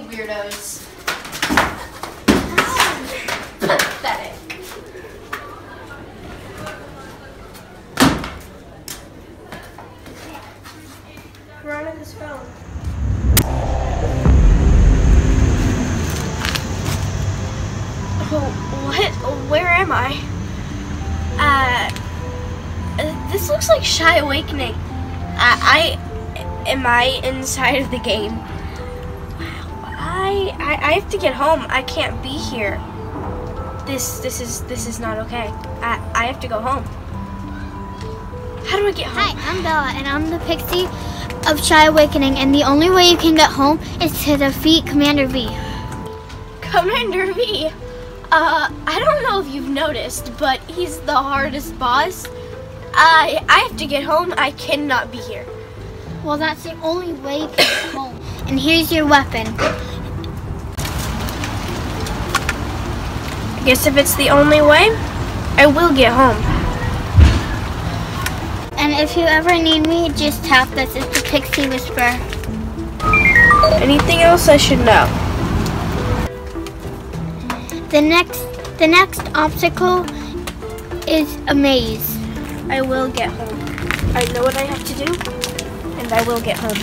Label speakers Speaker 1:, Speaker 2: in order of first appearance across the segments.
Speaker 1: Weirdos. Pathetic.
Speaker 2: Veronica's phone. Oh, what? Where am I? Uh, this looks like Shy Awakening. I, I am I inside of the game? I, I, have to get home. I can't be here. This, this is, this is not okay. I, I have to go home. How do I get home?
Speaker 3: Hi, I'm Bella, and I'm the pixie of Shy Awakening, and the only way you can get home is to defeat Commander V.
Speaker 2: Commander V. Uh, I don't know if you've noticed, but he's the hardest boss. I I have to get home. I cannot be here.
Speaker 3: Well, that's the only way you can get home. And here's your weapon.
Speaker 2: Guess if it's the only way, I will get home.
Speaker 3: And if you ever need me, just tap this. It's the Pixie Whisper.
Speaker 2: Anything else I should know?
Speaker 3: The next, the next obstacle is a maze.
Speaker 2: I will get home. I know what I have to do, and I will get home.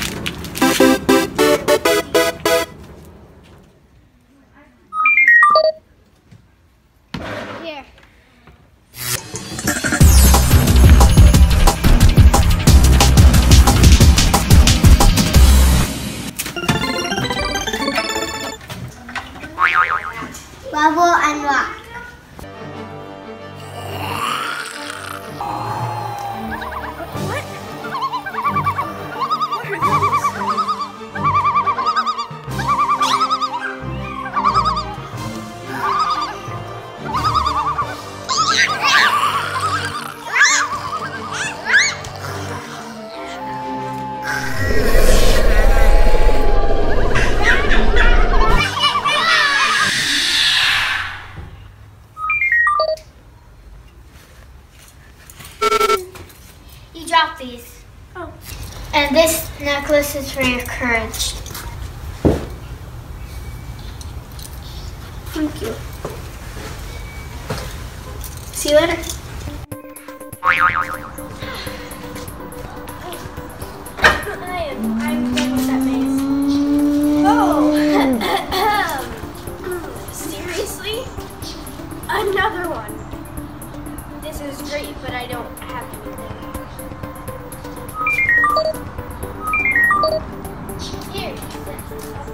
Speaker 2: These. Oh.
Speaker 3: And this necklace is for your courage.
Speaker 2: Thank you. See you later.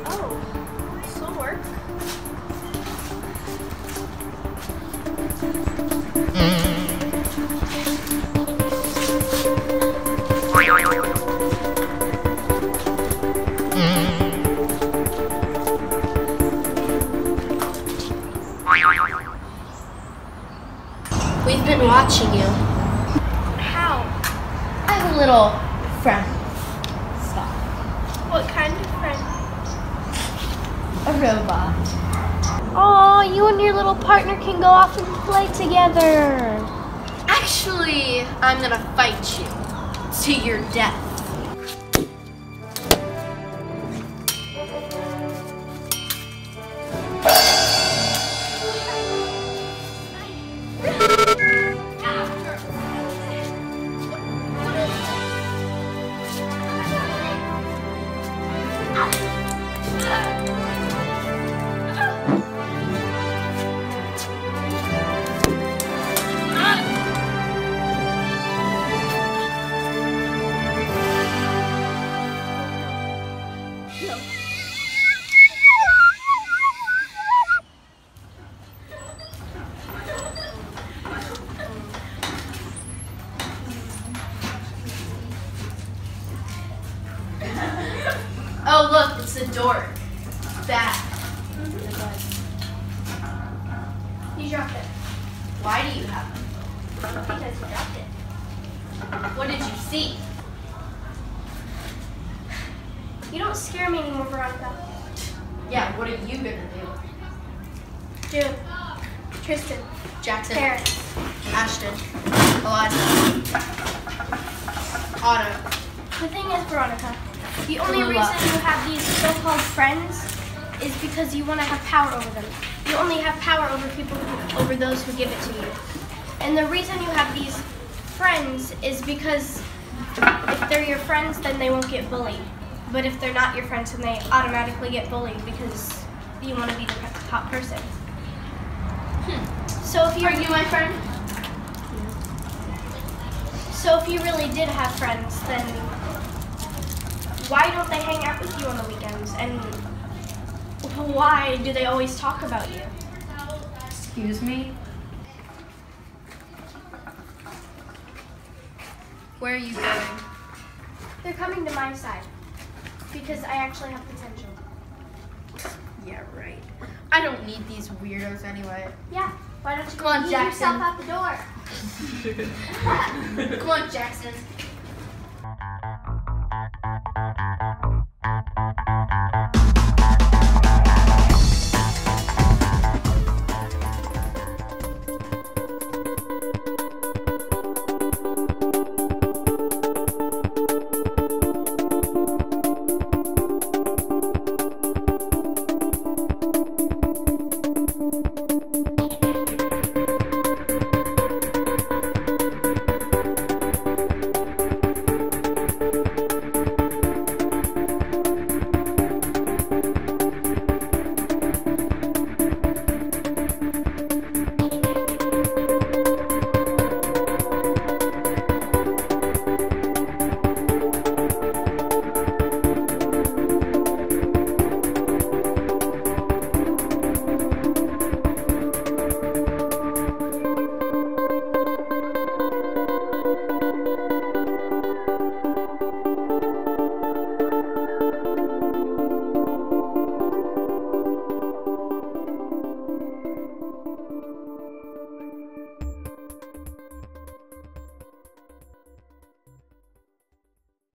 Speaker 2: Oh, this will work.
Speaker 1: Robot.
Speaker 2: Oh, you and your little partner can go off and play together.
Speaker 1: Actually, I'm gonna fight you to your death. Look, it's the dork. Back.
Speaker 2: You dropped it.
Speaker 1: Why do you have them?
Speaker 2: Because you dropped it.
Speaker 1: What did you see?
Speaker 2: You don't scare me anymore, Veronica.
Speaker 1: Yeah, what are you gonna do?
Speaker 2: June. Tristan.
Speaker 1: Jackson,
Speaker 2: Terrence.
Speaker 1: Ashton, Eliza, Otto.
Speaker 2: The thing is, Veronica, the only reason you have these so-called friends is because you want to have power over them. You only have power over people who, over those who give it to you. And the reason you have these friends is because if they're your friends, then they won't get bullied. But if they're not your friends, then they automatically get bullied because you want to be the top person. So if you
Speaker 1: Are you my friend?
Speaker 2: so if you really did have friends, then why don't they hang out with you on the weekends? And why do they always talk about you?
Speaker 1: Excuse me? Where are you going?
Speaker 2: They're coming to my side because I actually have potential.
Speaker 1: Yeah, right. I don't need these weirdos anyway.
Speaker 2: Yeah. Why don't you
Speaker 1: Come on,
Speaker 2: go
Speaker 1: Jackson.
Speaker 2: yourself out the door?
Speaker 1: Come on, Jackson.